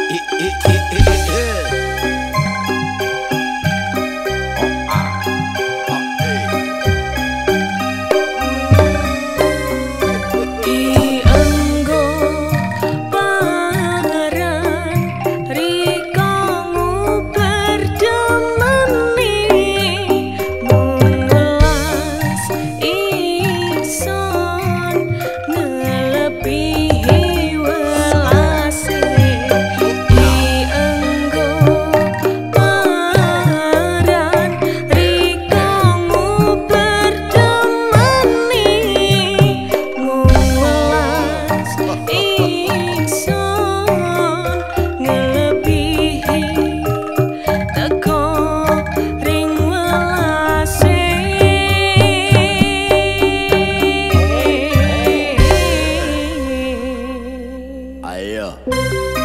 e, e, e, e. 哎呀。